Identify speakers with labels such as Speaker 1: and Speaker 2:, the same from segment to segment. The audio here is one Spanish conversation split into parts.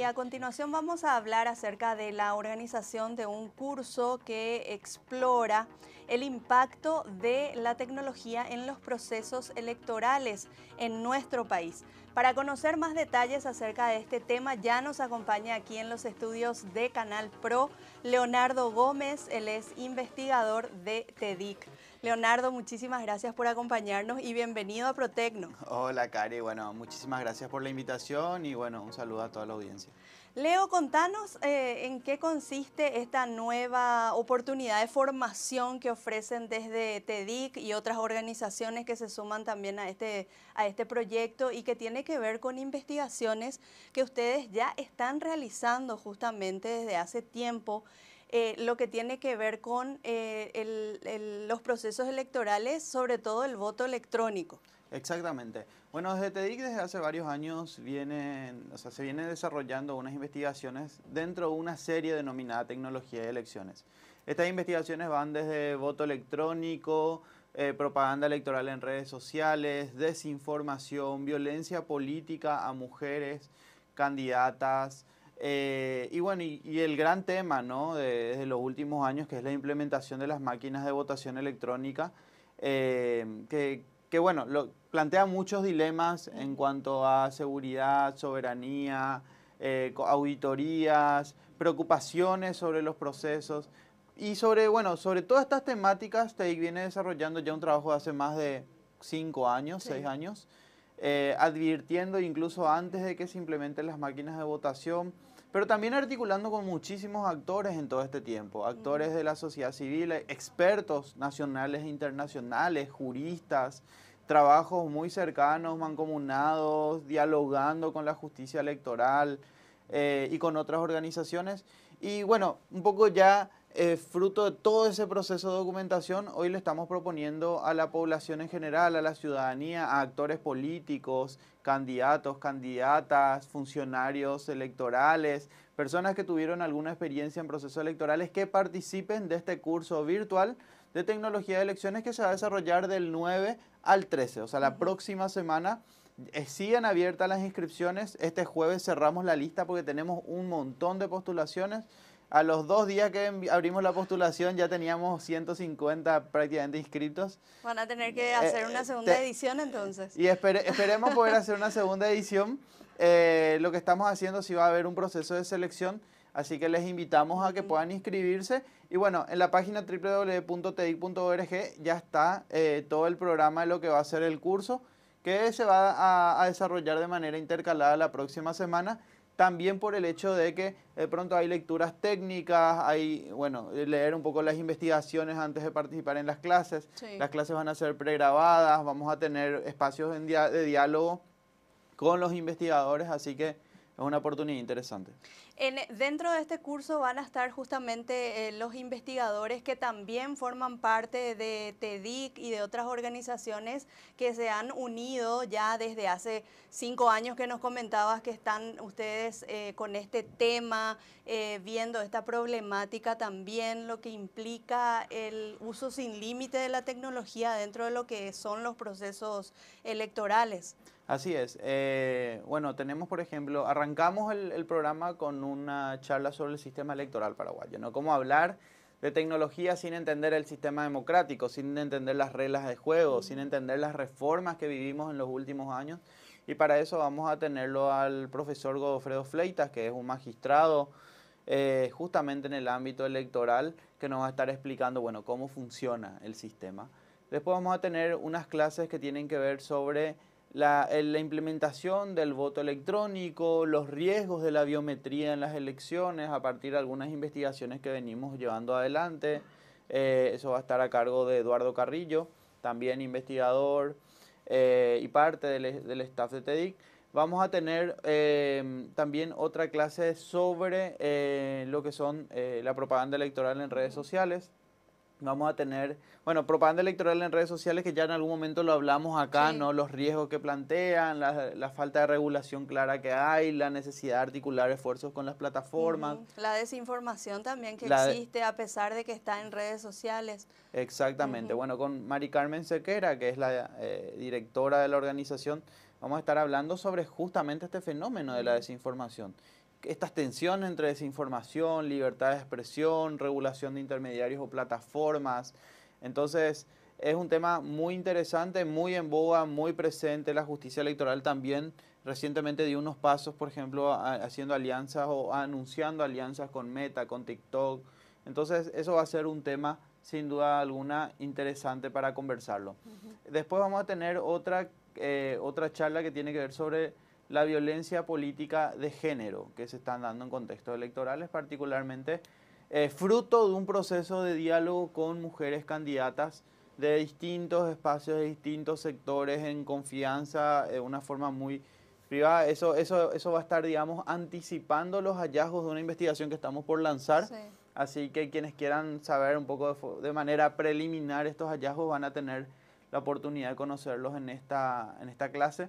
Speaker 1: y a continuación vamos a hablar acerca de la organización de un curso que explora el impacto de la tecnología en los procesos electorales en nuestro país. Para conocer más detalles acerca de este tema, ya nos acompaña aquí en los estudios de Canal Pro Leonardo Gómez, él es investigador de TEDIC. Leonardo, muchísimas gracias por acompañarnos y bienvenido a Protecno.
Speaker 2: Hola, Cari. Bueno, muchísimas gracias por la invitación y bueno, un saludo a toda la audiencia.
Speaker 1: Leo, contanos eh, en qué consiste esta nueva oportunidad de formación que ofrecen desde TEDIC y otras organizaciones que se suman también a este, a este proyecto y que tiene que ver con investigaciones que ustedes ya están realizando justamente desde hace tiempo eh, lo que tiene que ver con eh, los procesos electorales, sobre todo el voto electrónico.
Speaker 2: Exactamente. Bueno, desde TEDIC desde hace varios años vienen, se vienen desarrollando unas investigaciones dentro de una serie denominada tecnología de elecciones. Estas investigaciones van desde voto electrónico, eh, propaganda electoral en redes sociales, desinformación, violencia política a mujeres, candidatas, eh, y bueno, y, el gran tema ¿no? de, desde los últimos años, que es la implementación de las máquinas de votación electrónica, eh, que, que, bueno, lo, plantea muchos dilemas en cuanto a seguridad, soberanía, eh, auditorías, preocupaciones sobre los procesos. Y sobre, bueno, sobre todas estas temáticas, TEIC viene desarrollando ya un trabajo de hace más de cinco años, seis años, advirtiendo incluso antes de que se implementen las máquinas de votación, pero también articulando con muchísimos actores en todo este tiempo, actores de la sociedad civil, expertos nacionales e internacionales, juristas, trabajos muy cercanos, mancomunados, dialogando con la justicia electoral eh, y con otras organizaciones. Y bueno, un poco ya eh, fruto de todo ese proceso de documentación, hoy le estamos proponiendo a la población en general, a la ciudadanía, a actores políticos, candidatos, candidatas, funcionarios electorales, personas que tuvieron alguna experiencia en procesos electorales que participen de este curso virtual de tecnología de elecciones que se va a desarrollar del 9 al 13, o sea, la próxima semana. Eh, siguen abiertas las inscripciones. Este jueves cerramos la lista porque tenemos un montón de postulaciones. A los dos días que abrimos la postulación ya teníamos 150 prácticamente inscritos.
Speaker 1: Van a tener que hacer una eh, segunda edición entonces.
Speaker 2: Y esperemos poder hacer una segunda edición. Eh, lo que estamos haciendo sí va a haber un proceso de selección, así que les invitamos a que puedan inscribirse. Y bueno, en la página www.tedic.org ya está eh, todo el programa de lo que va a ser el curso, que se va a, a desarrollar de manera intercalada la próxima semana también por el hecho de que de pronto hay lecturas técnicas, hay, bueno, leer un poco las investigaciones antes de participar en las clases. Las clases van a ser pregrabadas, vamos a tener espacios de diálogo con los investigadores, así que es una oportunidad interesante.
Speaker 1: En, dentro de este curso van a estar justamente eh, los investigadores que también forman parte de TEDIC y de otras organizaciones que se han unido ya desde hace cinco años que nos comentabas que están ustedes eh, con este tema, eh, viendo esta problemática también, lo que implica el uso sin límite de la tecnología dentro de lo que son los procesos electorales.
Speaker 2: Así es. Eh, bueno, tenemos, por ejemplo, arrancamos el, programa con una charla sobre el sistema electoral paraguayo, ¿no? Cómo hablar de tecnología sin entender el sistema democrático, sin entender las reglas de juego, sin entender las reformas que vivimos en los últimos años. Y para eso vamos a tenerlo al profesor Godofredo Fleitas, que es un magistrado eh, justamente en el ámbito electoral, que nos va a estar explicando, bueno, cómo funciona el sistema. Después vamos a tener unas clases que tienen que ver sobre la, la, implementación del voto electrónico, los riesgos de la biometría en las elecciones, a partir de algunas investigaciones que venimos llevando adelante. Eh, eso va a estar a cargo de Eduardo Carrillo, también investigador eh, y parte del, staff de TEDIC. Vamos a tener eh, también otra clase sobre lo que son la propaganda electoral en redes sociales. Vamos a tener, bueno, propaganda electoral en redes sociales que ya en algún momento lo hablamos acá, ¿no? Los riesgos que plantean, la, falta de regulación clara que hay, la necesidad de articular esfuerzos con las plataformas.
Speaker 1: La desinformación también que existe a pesar de que está en redes sociales.
Speaker 2: Exactamente. Bueno, con Mari Carmen Sequera, que es la eh, directora de la organización, vamos a estar hablando sobre justamente este fenómeno de la desinformación estas tensiones entre desinformación, libertad de expresión, regulación de intermediarios o plataformas. Entonces, es un tema muy interesante, muy en boga, muy presente. La justicia electoral también recientemente dio unos pasos, por ejemplo, haciendo alianzas o anunciando alianzas con Meta, con TikTok. Entonces, eso va a ser un tema sin duda alguna interesante para conversarlo. Después vamos a tener otra, eh, otra charla que tiene que ver sobre la violencia política de género que se están dando en contextos electorales, particularmente eh, fruto de un proceso de diálogo con mujeres candidatas de distintos espacios, de distintos sectores, en confianza, de una forma muy privada. Eso, eso, eso va a estar, digamos, anticipando los hallazgos de una investigación que estamos por lanzar. Así que quienes quieran saber un poco de, manera preliminar estos hallazgos van a tener la oportunidad de conocerlos en esta, en esta clase.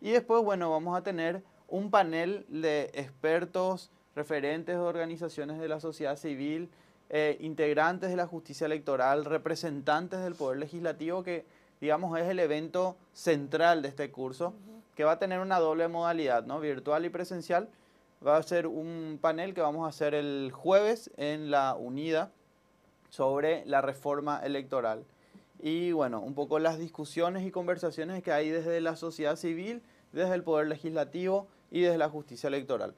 Speaker 2: Y después, bueno, vamos a tener un panel de expertos, referentes de organizaciones de la sociedad civil, eh, integrantes de la justicia electoral, representantes del Poder Legislativo, que digamos es el evento central de este curso, que va a tener una doble modalidad, ¿no? virtual y presencial va a ser un panel que vamos a hacer el jueves en la UNIDA sobre la reforma electoral. Y bueno, un poco las discusiones y conversaciones que hay desde la sociedad civil, desde el Poder Legislativo y desde la justicia electoral.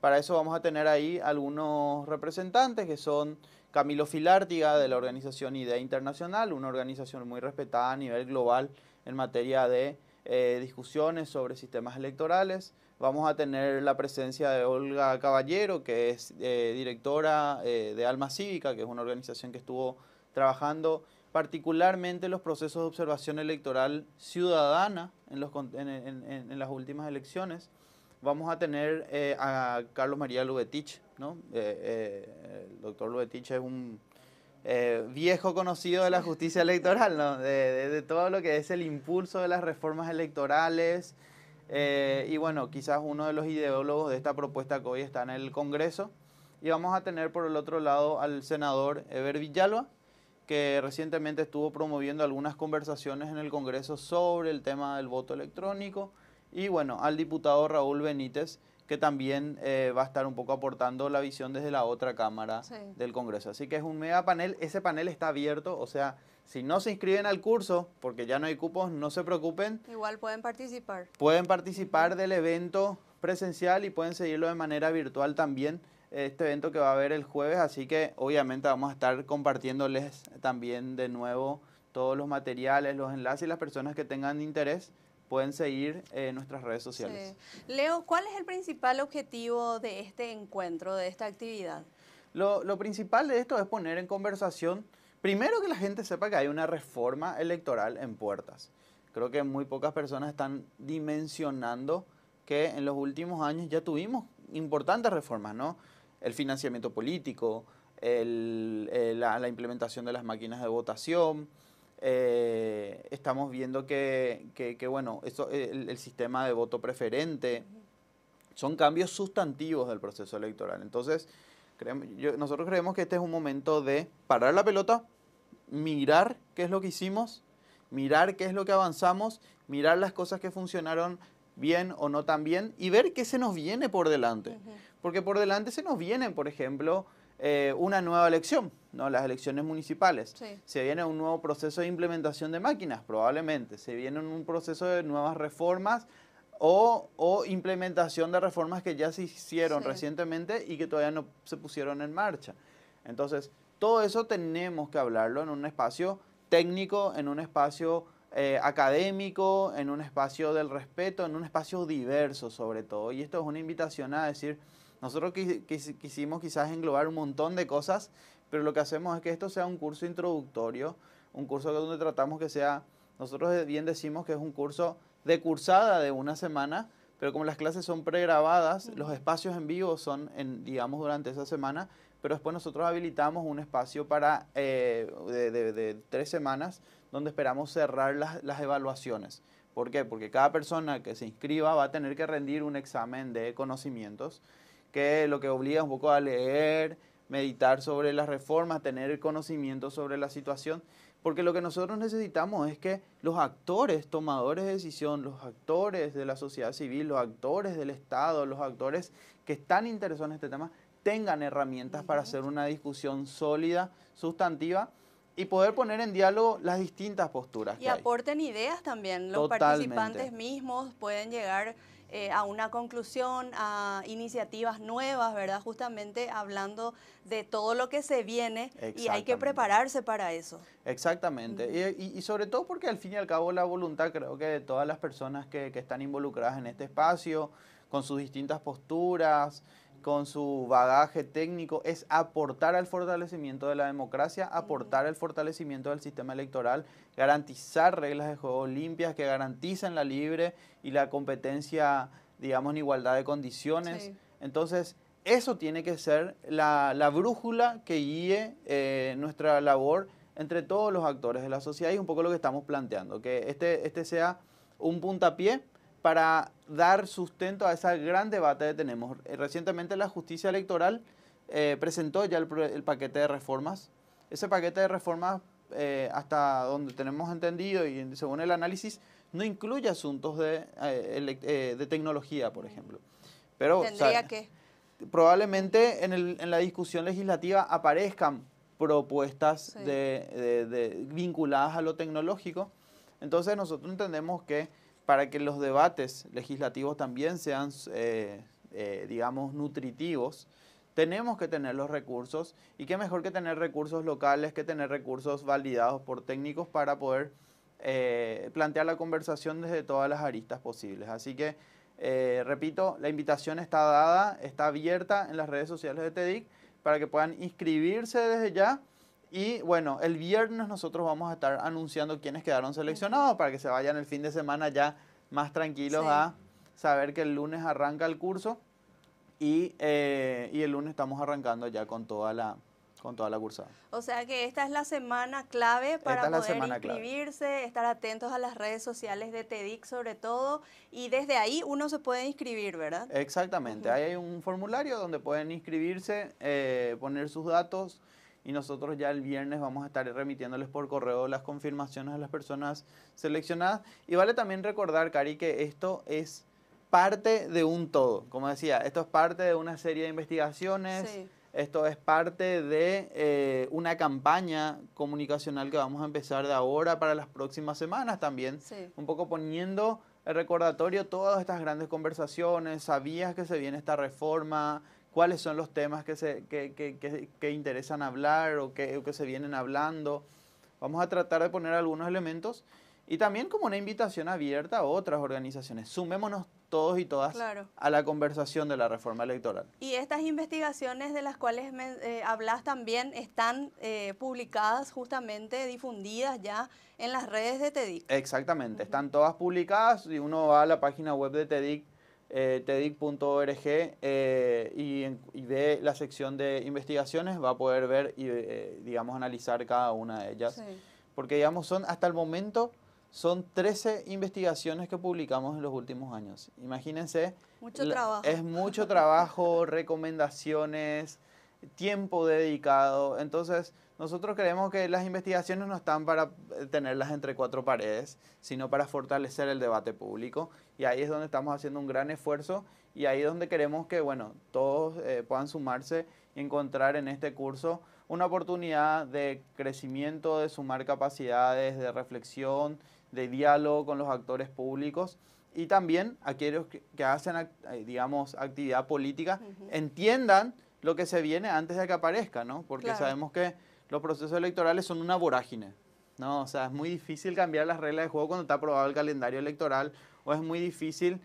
Speaker 2: Para eso vamos a tener ahí algunos representantes que son Camilo Filártiga de la organización IDEA Internacional, una organización muy respetada a nivel global en materia de eh, discusiones sobre sistemas electorales. Vamos a tener la presencia de Olga Caballero, que es eh, directora eh, de Alma Cívica, que es una organización que estuvo trabajando particularmente los procesos de observación electoral ciudadana en, los, en, las últimas elecciones. Vamos a tener eh, a Carlos María Lubetich, ¿no? el doctor Lubetich es un viejo conocido de la justicia electoral, de, de, todo lo que es el impulso de las reformas electorales, eh, y bueno, quizás uno de los ideólogos de esta propuesta que hoy está en el Congreso. Y vamos a tener por el otro lado al senador Eber Villalba, que recientemente estuvo promoviendo algunas conversaciones en el Congreso sobre el tema del voto electrónico. Y bueno, al diputado Raúl Benítez, que también eh, va a estar un poco aportando la visión desde la otra Cámara del Congreso. Así que es un mega panel. Ese panel está abierto, o sea, si no se inscriben al curso, porque ya no hay cupos, no se preocupen.
Speaker 1: Igual pueden participar.
Speaker 2: Pueden participar del evento presencial y pueden seguirlo de manera virtual también, este evento que va a haber el jueves, así que obviamente vamos a estar compartiéndoles también de nuevo todos los materiales, los enlaces y las personas que tengan interés pueden seguir en eh, nuestras redes sociales.
Speaker 1: Leo, ¿cuál es el principal objetivo de este encuentro, de esta actividad?
Speaker 2: Lo, lo principal de esto es poner en conversación Primero que la gente sepa que hay una reforma electoral en puertas. Creo que muy pocas personas están dimensionando que en los últimos años ya tuvimos importantes reformas, ¿no? El financiamiento político, la, implementación de las máquinas de votación. Eh, estamos viendo que, bueno, eso, el, sistema de voto preferente son cambios sustantivos del proceso electoral. Entonces, nosotros creemos que este es un momento de parar la pelota, mirar qué es lo que hicimos, mirar qué es lo que avanzamos, mirar las cosas que funcionaron bien o no tan bien y ver qué se nos viene por delante. Porque por delante se nos viene, por ejemplo, eh, una nueva elección, ¿no? las elecciones municipales. Se viene un nuevo proceso de implementación de máquinas, probablemente. Se viene un proceso de nuevas reformas o, implementación de reformas que ya se hicieron recientemente y que todavía no se pusieron en marcha. Entonces, todo eso tenemos que hablarlo en un espacio técnico, en un espacio eh, académico, en un espacio del respeto, en un espacio diverso sobre todo. Y esto es una invitación a decir, nosotros quisimos quizás englobar un montón de cosas, pero lo que hacemos es que esto sea un curso introductorio, un curso donde tratamos que sea, nosotros bien decimos que es un curso de cursada de una semana, pero como las clases son pregrabadas, los espacios en vivo son, en, digamos, durante esa semana, pero después nosotros habilitamos un espacio para eh, de, tres semanas donde esperamos cerrar las, las, evaluaciones. ¿Por qué? Porque cada persona que se inscriba va a tener que rendir un examen de conocimientos que lo que obliga un poco a leer, meditar sobre las reformas, tener conocimiento sobre la situación, porque lo que nosotros necesitamos es que los actores tomadores de decisión, los actores de la sociedad civil, los actores del Estado, los actores que están interesados en este tema tengan herramientas para hacer una discusión sólida, sustantiva y poder poner en diálogo las distintas posturas.
Speaker 1: Y aporten ideas también. Los participantes mismos pueden llegar eh, a una conclusión, a iniciativas nuevas, ¿verdad? Justamente hablando de todo lo que se viene y hay que prepararse para eso.
Speaker 2: Exactamente. y, sobre todo porque al fin y al cabo la voluntad creo que de todas las personas que, que están involucradas en este espacio, con sus distintas posturas, con su bagaje técnico, es aportar al fortalecimiento de la democracia, aportar al fortalecimiento del sistema electoral, garantizar reglas de juego limpias que garanticen la libre y la competencia, digamos, en igualdad de condiciones. Entonces, eso tiene que ser la, brújula que guíe eh, nuestra labor entre todos los actores de la sociedad y un poco lo que estamos planteando, que este, este sea un puntapié para dar sustento a ese gran debate que tenemos. Eh, recientemente la justicia electoral eh, presentó ya el, paquete de reformas. Ese paquete de reformas, eh, hasta donde tenemos entendido y según el análisis, no incluye asuntos de, de tecnología, por ejemplo. Pero,
Speaker 1: Tendría que...
Speaker 2: Probablemente en, la discusión legislativa aparezcan propuestas de, vinculadas a lo tecnológico. Entonces nosotros entendemos que para que los debates legislativos también sean, eh, eh, digamos, nutritivos, tenemos que tener los recursos y qué mejor que tener recursos locales, que tener recursos validados por técnicos para poder eh, plantear la conversación desde todas las aristas posibles. Así que, repito, la invitación está dada, está abierta en las redes sociales de TEDIC para que puedan inscribirse desde ya. Y bueno, el viernes nosotros vamos a estar anunciando quiénes quedaron seleccionados para que se vayan el fin de semana ya más tranquilos a saber que el lunes arranca el curso y, eh, y el lunes estamos arrancando ya con toda la, con toda la cursada.
Speaker 1: O sea que esta es la semana clave para poder inscribirse, estar atentos a las redes sociales de TEDIC sobre todo, y desde ahí uno se puede inscribir, ¿verdad?
Speaker 2: Exactamente, ahí hay un formulario donde pueden inscribirse, eh, poner sus datos, y nosotros ya el viernes vamos a estar remitiéndoles por correo las confirmaciones a las personas seleccionadas. Y vale también recordar, Cari, que esto es parte de un todo. Como decía, esto es parte de una serie de investigaciones. Esto es parte de eh, una campaña comunicacional que vamos a empezar de ahora para las próximas semanas también. Un poco poniendo el recordatorio todas estas grandes conversaciones. ¿Sabías que se viene esta reforma? Cuáles son los temas que, se, que, que, que, interesan hablar o que, que se vienen hablando. Vamos a tratar de poner algunos elementos y también como una invitación abierta a otras organizaciones. Sumémonos todos y todas a la conversación de la reforma electoral.
Speaker 1: Y estas investigaciones de las cuales eh, hablas también están eh, publicadas justamente, difundidas ya en las redes de TEDIC.
Speaker 2: Exactamente, están todas publicadas y uno va a la página web de TEDIC eh, tedic.org eh, y, ve la sección de investigaciones, va a poder ver y, eh, digamos, analizar cada una de ellas. Porque, digamos, son, hasta el momento, son 13 investigaciones que publicamos en los últimos años. Imagínense.
Speaker 1: Mucho trabajo.
Speaker 2: Es mucho trabajo, recomendaciones, tiempo dedicado. Entonces, nosotros creemos que las investigaciones no están para eh, tenerlas entre cuatro paredes, sino para fortalecer el debate público. Y ahí es donde estamos haciendo un gran esfuerzo y ahí es donde queremos que, bueno, todos eh, puedan sumarse y encontrar en este curso una oportunidad de crecimiento, de sumar capacidades, de reflexión, de diálogo con los actores públicos y también aquellos que, hacen, eh, digamos, actividad política, entiendan lo que se viene antes de que aparezca, ¿no? Porque sabemos que los procesos electorales son una vorágine, ¿no? O sea, es muy difícil cambiar las reglas de juego cuando está aprobado el calendario electoral o es muy difícil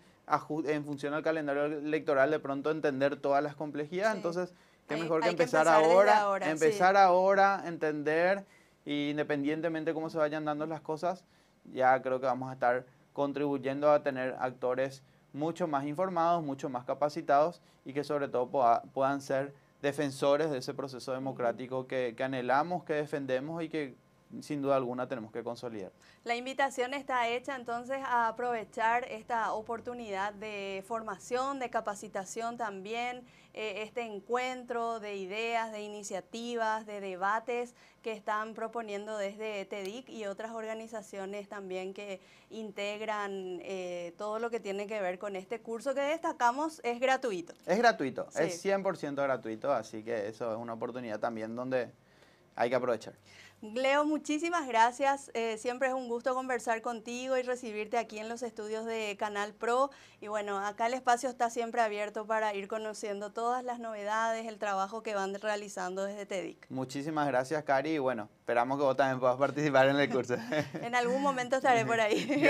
Speaker 2: en función al calendario electoral de pronto entender todas las complejidades, entonces qué mejor que empezar, ahora, empezar ahora, entender y independientemente de cómo se vayan dando las cosas, ya creo que vamos a estar contribuyendo a tener actores mucho más informados, mucho más capacitados y que sobre todo puedan ser defensores de ese proceso democrático que, anhelamos, que defendemos y que sin duda alguna tenemos que consolidar.
Speaker 1: La invitación está hecha entonces a aprovechar esta oportunidad de formación, de capacitación también, eh, este encuentro de ideas, de iniciativas, de debates que están proponiendo desde TEDIC y otras organizaciones también que integran eh, todo lo que tiene que ver con este curso que destacamos es gratuito.
Speaker 2: Es gratuito, es 100% gratuito, así que eso es una oportunidad también donde hay que aprovechar.
Speaker 1: Leo, muchísimas gracias. Eh, siempre es un gusto conversar contigo y recibirte aquí en los estudios de Canal Pro. Y bueno, acá el espacio está siempre abierto para ir conociendo todas las novedades, el trabajo que van realizando desde TEDIC.
Speaker 2: Muchísimas gracias, Cari. Y bueno, esperamos que vos también puedas participar en el curso.
Speaker 1: en algún momento estaré por ahí.